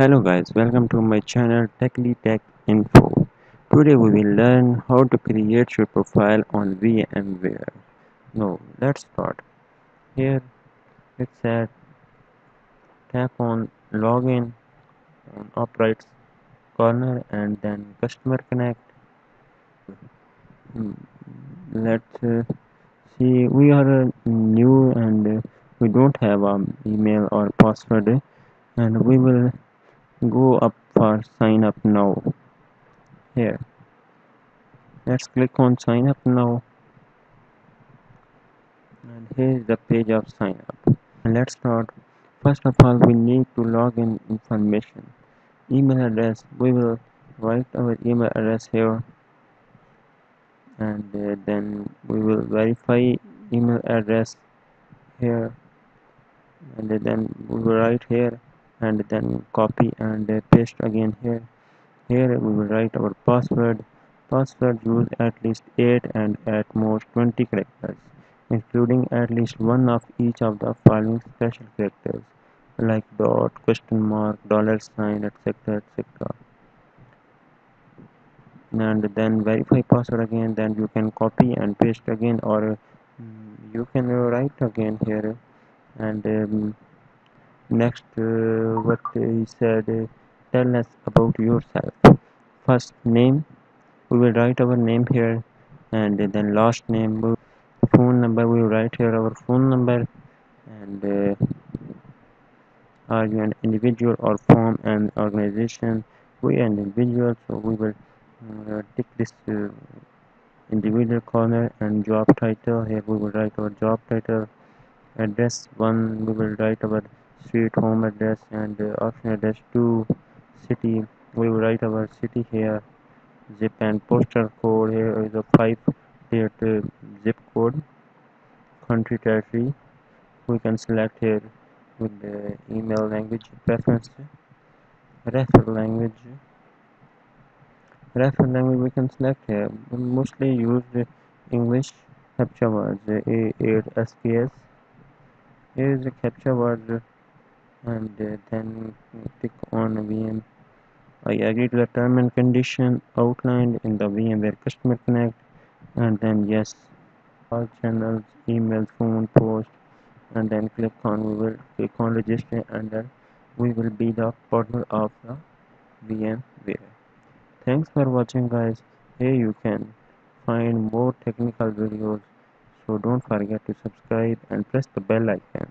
Hello guys, welcome to my channel Techly Tech Info. Today we will learn how to create your profile on VMware. Now let's start. Here it said tap on login on up right corner and then customer connect. Hmm, let's uh, see we are uh, new and uh, we don't have an email or password and we will go up for sign up now. Here. Let's click on sign up now. And here is the page of sign up. And let's start. First of all we need to log in information. Email address. We will write our email address here. And uh, then we will verify email address here. And then we will write here and then copy and paste again here. Here we will write our password. Password use at least 8 and at most 20 characters including at least one of each of the following special characters like dot question mark dollar sign etc etc and then verify password again then you can copy and paste again or mm, you can write again here. And um, next uh, what he said uh, tell us about yourself. First name we will write our name here. And then last name phone number we will write here our phone number. And uh, are you an individual or form an organization? We are an individual so we will uh, this uh, individual corner and job title. Here we will write our job title address one. We will write our street home address and uh, option address two city we will write our city here. Zip and postal code here is a 5 digit uh, zip code. Country territory we can select here with the email language preference. Refer language. Refer language we can select here. We mostly use english captcha words a8 sks here is the captcha word and uh, then click on VM I agree to the term and condition outlined in the VMware Customer Connect and then yes all channels email phone post and then click on we will click on register and then we will be the partner of the VMware thanks for watching guys. Here you can find more technical videos so don't forget to subscribe and press the bell icon